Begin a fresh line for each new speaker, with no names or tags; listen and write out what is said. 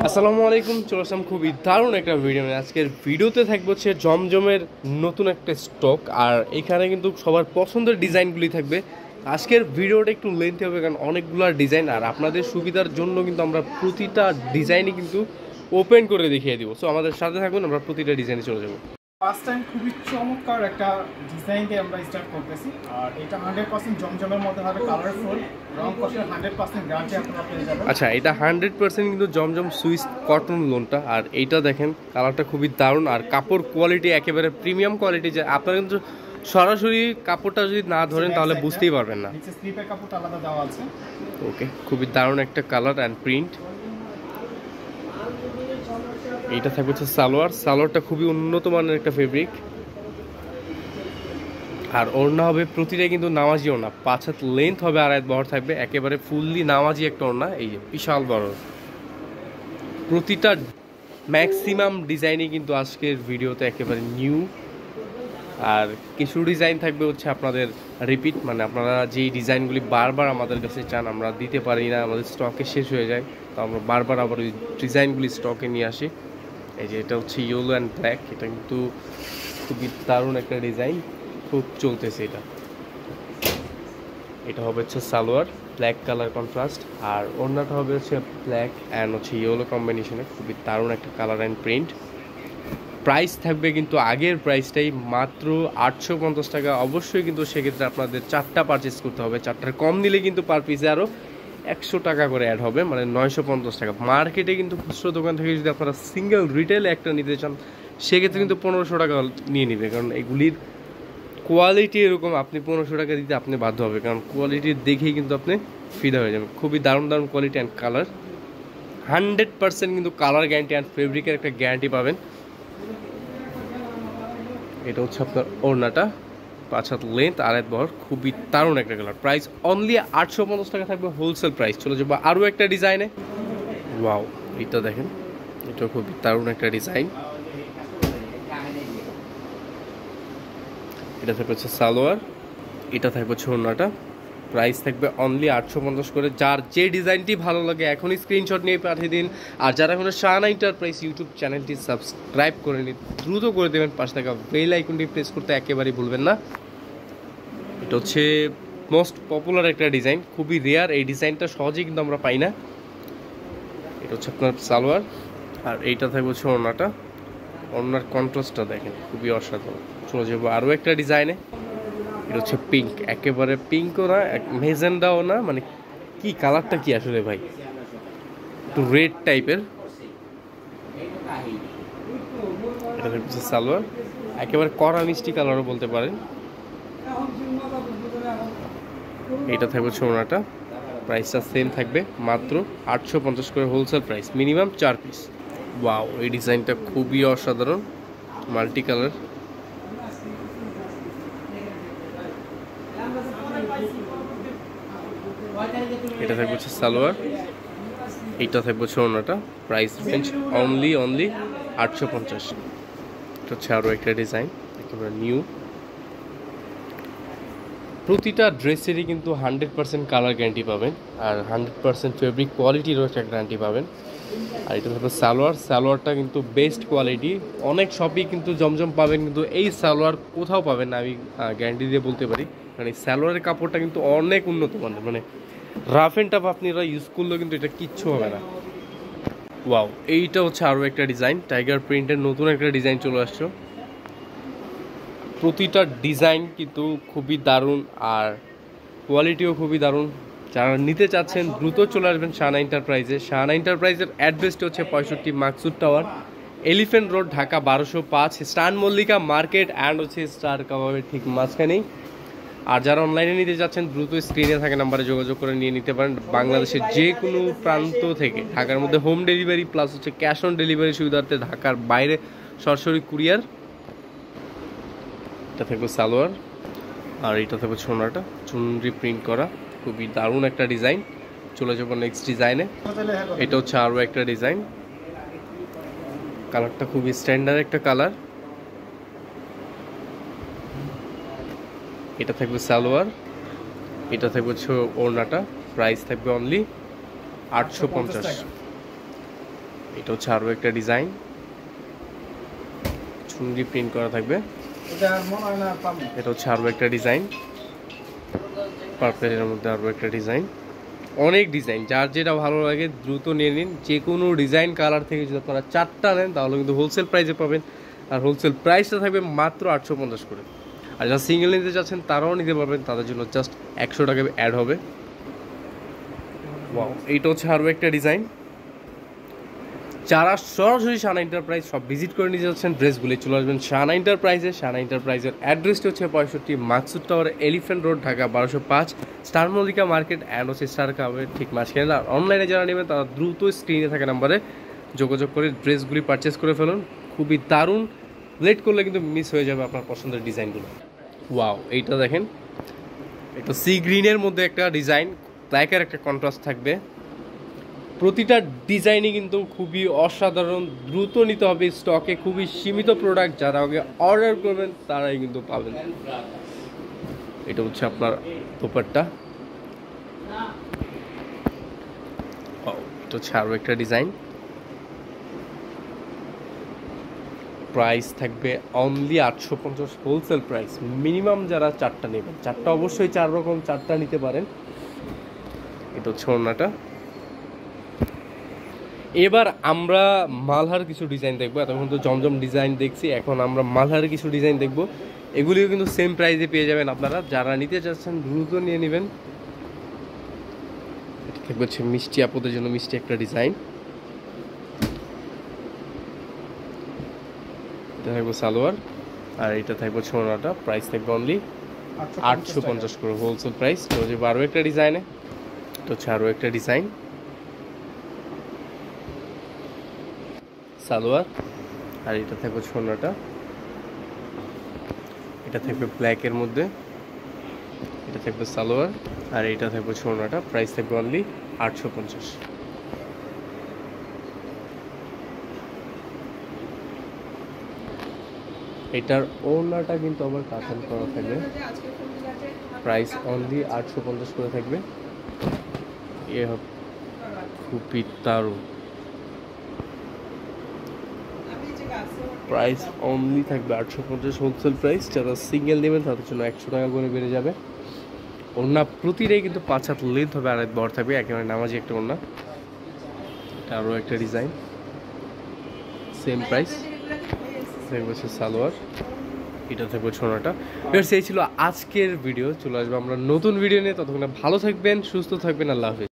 আসসালামু আলাইকুম, চলে আসলাম খুবই দারুণ একটা ভিডিও আজকের ভিডিওতে থাকবে হচ্ছে জমজমের নতুন একটা স্টক আর এখানে কিন্তু সবার পছন্দের ডিজাইনগুলি থাকবে। আজকের ভিডিওটা একটু লেন্থি হবে, কারণ অনেকগুলো ডিজাইন আর আপনাদের সুবিধার জন্য কিন্তু আমরা প্রতিটা ডিজাইনই কিন্তু ওপেন করে দেখিয়ে দিব। সো আমাদের সাথে থাকুন, আমরা প্রতিটা ডিজাইনে চলে যাব।
ফার্স্ট টাইম খুবই চমৎকার একটা ডিজাইন দিয়ে আমরা স্টার্ট করতেছি। আর এটা হান্ড্রেড পার্সেন্ট জমজমের মধ্যে হবে কালারফুল রং কষের হান্ড্রেড পার্সেন্ট গ্যারান্টি আপনারা পেয়ে যাবেন।
আচ্ছা এটা হান্ড্রেড পার্সেন্ট কিন্তু জমজম সুইস কটন লোনটা আর এইটা দেখেন কালারটা খুবই দারুণ। আর কাপড় কোয়ালিটি একেবারে প্রিমিয়াম কোয়ালিটি যে আপনারা কিন্তু সরাসরি কাপড়টা যদি না ধরেন তাহলে বুঝতেই পারবেন না। ওকে খুবই দারুণ একটা কালার অ্যান্ড প্রিন্ট এইটা থাকবে হচ্ছে সালোয়ার। সালোয়ারটা খুবই উন্নত মানের একটা ফেব্রিক আর ওড়না হবে, প্রতিটা কিন্তু নামাজি ওড়না। পাঁচ হাত লেন্থ হবে আর এক বহর থাকবে। একেবারে ফুললি নামাজি একটা ওড়না। এই যে, বিশাল বড়। প্রতিটা ম্যাক্সিমাম ডিজাইনই কিন্তু আজকের ভিডিওতে একেবারে নিউ আর কিছু ডিজাইন থাকবে হচ্ছে আপনাদের রিপিট মানে আপনারা যেই ডিজাইনগুলি বারবার আমাদের কাছে চান, আমরা দিতে পারি না, আমাদের স্টকে শেষ হয়ে যায়। তো আমরা বারবার আবার ওই ডিজাইনগুলি স্টকে নিয়ে আসি। এই যে এটা হচ্ছে ইয়েলো অ্যান্ড ব্ল্যাক এটা কিন্তু খুবই দারুণ একটা ডিজাইন খুব চলতেছে এটা। এটা হবে হচ্ছে সালোয়ার ব্ল্যাক কালার কন্ট্রাস্ট আর অন্যটা হবে হচ্ছে ব্ল্যাক অ্যান্ড হচ্ছে ইয়েলো কম্বিনেশনে খুবই দারুণ একটা কালার অ্যান্ড প্রিন্ট প্রাইস থাকবে কিন্তু আগের প্রাইসটাই মাত্র আটশো পঞ্চাশ টাকা। অবশ্যই কিন্তু সেক্ষেত্রে আপনাদের চারটা পারচেস করতে হবে। চারটার কম নিলে কিন্তু পার পিসে আরও একশো টাকা করে অ্যাড হবে মানে নয়শো পঞ্চাশ টাকা। মার্কেটে কিন্তু খুচরো দোকান থেকে যদি আপনারা সিঙ্গেল রিটেল একটা নিতে চান, সেক্ষেত্রে কিন্তু পনেরোশো টাকা নিয়ে নেবে, কারণ এগুলির কোয়ালিটি এরকম, আপনি পনেরোশো টাকা দিতে আপনি বাধ্য হবে, কারণ কোয়ালিটি দেখেই কিন্তু আপনি ফিদা হয়ে যাবেন। খুবই দারুণ দারুণ quality and colour hundred percent কিন্তু কালার গ্যারান্টি অ্যান্ড ফেব্রিকের একটা গ্যারান্টি পাবেন। এটা হচ্ছে আপনার ওড়নাটা। পাঁচ হাত লেন্থ আর এক বহর খুবই দারুণ একটা কালার প্রাইস অনলি আটশো পঞ্চাশ টাকা থাকবে হোলসেল প্রাইস চলে যাব আরও একটা ডিজাইনে ওয়াও এটা দেখেন এটা খুবই দারুণ একটা ডিজাইন এটা থাকবে হচ্ছে সালোয়ার, এটা থাকবে হচ্ছে ওড়নাটা। প্রাইস থাকবে অনলি আটশো পঞ্চাশ করে। যার যে ডিজাইনটি ভালো লাগে, এখনই স্ক্রিনশট নিয়ে পাঠিয়ে দিন। আর যারা এখনও শাহানা এন্টারপ্রাইজ ইউটিউব চ্যানেলটি সাবস্ক্রাইব করে নিন দ্রুত করে দেবেন। পাশে থাকা বেল আইকনটি প্রেস করতে একেবারেই ভুলবেন না। এটা হচ্ছে মোস্ট পপুলার একটা ডিজাইন খুবই রেয়ার এই ডিজাইনটা সহজেই কিন্তু আমরা পাই না। এটা হচ্ছে আপনার সালোয়ার, আর এইটা থাকবে হচ্ছে ওড়নাটা। ওড়নার কন্ট্রাস্টটা দেখেন, খুবই অসাধারণ। চলে যাব আরও একটা ডিজাইনে এটা হচ্ছে পিঙ্ক একেবারে পিঙ্কও না মেজেন্ডাও না মানে কি কালারটা কি আসলে ভাই? একটু রেড টাইপের এটা সালোয়ার, একেবারে কড়া মিষ্টি কালারও বলতে পারেন। এটা থাকবে ছোনাটা প্রাইসটা সেম থাকবে, মাত্র আটশো পঞ্চাশ করে হোলসেল প্রাইস মিনিমাম চার পিস ওয়াও এই ডিজাইনটা খুবই অসাধারণ মাল্টি কালার এটা থাকবে হচ্ছে সালোয়ার, এইটা থাকবে হচ্ছে ওনাটা প্রাইস রেঞ্জ অনলি অনলি আটশো পঞ্চাশ। এটা হচ্ছে আরও একটা ডিজাইন একেবারে নিউ প্রতিটা ড্রেসেরই কিন্তু হান্ড্রেড পার্সেন্ট কালার গ্যারান্টি পাবেন আর হান্ড্রেড পার্সেন্ট ফেব্রিক কোয়ালিটিরও একটা গ্যারান্টি পাবেন। আর এটা থাকবে সালোয়ার। সালোয়ারটা কিন্তু বেস্ট কোয়ালিটি অনেক শপই কিন্তু জমজম পাবেন, কিন্তু এই সালোয়ার কোথাও পাবেন না, আমি গ্যারান্টি দিয়ে বলতে পারি। কারণ এই সালোয়ারের কাপড়টা কিন্তু অনেক উন্নত মানের। মানে রাফ অ্যান্ড টাফ আপনারা ইউজ করলেও কিন্তু এটা কিচ্ছু হবে না। ওয়াও এইটা হচ্ছে আরও একটা ডিজাইন টাইগার প্রিন্টের নতুন একটা ডিজাইন চলে আসছে। প্রতিটা ডিজাইন কিন্তু খুবই দারুণ আর কোয়ালিটিও খুবই দারুণ। যারা নিতে চাচ্ছেন, দ্রুত চলে আসবেন শাহানা এন্টারপ্রাইজে। শাহানা এন্টারপ্রাইজের অ্যাড্রেসটি হচ্ছে পঁয়ষট্টি Maqsood tower, elephant road, Dhaka বারোশো পাঁচ স্টান মল্লিকা মার্কেট অ্যান্ড হচ্ছে স্টার কাবাবের ঠিক মাঝখানেই। আর যারা অনলাইনে নিতে যাচ্ছেন দ্রুত স্ক্রিনে থাকা নাম্বারে যোগাযোগ করে নিয়ে নিতে পারেন বাংলাদেশের যে কোনো প্রান্ত থেকে। ঢাকার মধ্যে হোম ডেলিভারি প্লাস হচ্ছে ক্যাশ অন ডেলিভারি সুবিধার্থে ঢাকার বাইরে সরাসরি কুরিয়ার এটা থাকবে সালোয়ার, আর এটা থাকবে ছোনাটা। চুনরি প্রিন্ট করা, খুবই দারুণ একটা ডিজাইন চলে যাব নেক্সট ডিজাইনে এটা হচ্ছে আরও একটা ডিজাইন কালারটা খুবই স্ট্যান্ডার্ড একটা কালার। এটা থাকবে সালোয়ার, এটা থাকবে হচ্ছে ওড়নাটা। প্রাইস থাকবে অনলি আটশো পঞ্চাশ। এটা হচ্ছে আরও একটা ডিজাইন চুনরি প্রিন্ট করা থাকবে।
এটা
হচ্ছে আরও একটা ডিজাইন। পার্পেলের মধ্যে আরও একটা ডিজাইন। অনেক ডিজাইন, যার যেটা ভালো লাগে দ্রুত নিয়ে নিন। যে কোনো ডিজাইন কালার থেকে যদি আপনারা চারটা নেন, তাহলে কিন্তু হোলসেল প্রাইসে পাবেন। আর হোলসেল প্রাইসটা থাকবে মাত্র আটশো পঞ্চাশ করে। আর যারা সিঙ্গেল নিতে চাচ্ছেন, তারাও নিতে পারবেন। তাদের জন্য জাস্ট একশো টাকা অ্যাড হবে। এইটা হচ্ছে আরও একটা ডিজাইন। যারা সরাসরি শানা এন্টারপ্রাইজ সব ভিজিট করে নিয়ে যাচ্ছেন ড্রেসগুলি চলে আসবেন শানা এন্টারপ্রাইজে। শানা এন্টারপ্রাইজের অ্যাড্রেসটি হচ্ছে পঁয়ষট্টি Maqsood tower, elephant road, Dhaka বারোশো পাঁচ, স্টার মল্লিকা মার্কেট অ্যান্ড হচ্ছে স্টার কাপের ঠিক মাঝখানে। আর অনলাইনে যারা নেবেন, তারা দ্রুত স্ক্রিনে থাকা নাম্বারে যোগাযোগ করে ড্রেসগুলি পারচেস করে ফেলুন। খুবই দারুণ। লেট করলে কিন্তু মিস হয়ে যাবে আপনার পছন্দের ডিজাইনগুলো। ওয়াও এইটা দেখেন। এটা সি গ্রিনের মধ্যে একটা ডিজাইন ব্ল্যাকের একটা কন্ট্রাস্ট থাকবে। প্রতিটা ডিজাইনই কিন্তু খুবই অসাধারণ, দ্রুত নিতে হবে স্টকে খুবই সীমিত প্রোডাক্ট যারা আগে অর্ডার করবেন, তারাই কিন্তু পাবেন। এটা হচ্ছে আপনার দোপারটা এটা হচ্ছে আরও একটা ডিজাইন। প্রাইস থাকবে অনলি আটশো পঞ্চাশ হোলসেল প্রাইস মিনিমাম যারা চারটা নেবেন, চারটা অবশ্যই চার রকম, চারটা নিতে পারেন। এটা হচ্ছে ওড়নাটা। এবার আমরা মালহার কিছু ডিজাইন দেখব। এতক্ষণ তো জমজম ডিজাইন দেখছি এখন আমরা মালহার কিছু ডিজাইন দেখব। এগুলিও কিন্তু সেম প্রাইসে পেয়ে যাবেন আপনারা। যারা নিতে চাচ্ছেন দ্রুত নিয়ে নেবেন। থাকবে হচ্ছে মিষ্টি আপদের জন্য মিষ্টি একটা ডিজাইন এটা থাকবে সালোয়ার আর এটা থাকব ছোনাটা প্রাইস থাকবে অনলি আটশো পঞ্চাশ করে হোলসেল প্রাইস তো যে বারো একটা ডিজাইনে তো হচ্ছে আরও একটা ডিজাইন সালোয়ার। আর এটা থাকবে ছোনাটা এটা থাকবে ব্ল্যাকের মধ্যে। এটা থাকবে সালোয়ার। আর এটা থাকবে ছোনাটা প্রাইস থাকবে অনলি আটশো পঞ্চাশ। এটার ওনাটা কিন্তু আবার কাতান করা থাকবে। প্রাইস অনলি আটশো পঞ্চাশ করে থাকবে। এ খুবই দারুণ। প্রাইস অনলি থাকবে আটশো পঞ্চাশ হোলসেল প্রাইস যারা সিঙ্গেল নেবেন, তাদের জন্য একশো টাকা করে বেড়ে যাবে। ওড়না প্রতিটাই কিন্তু পাঁচ হাত লেন্থ হবে, আর এক বড় থাকবে, একেবারে নামাজি একটা ওড়না। আরও একটা ডিজাইন সেম প্রাইস হচ্ছে সালোয়ার। এটা থাকবে ছোনাটা। এবার সেই ছিল আজকের ভিডিও চলে আসবে আমরা নতুন ভিডিও নিয়ে। ততক্ষণে ভালো থাকবেন, সুস্থ থাকবেন। আল্লাহ হাফিজ।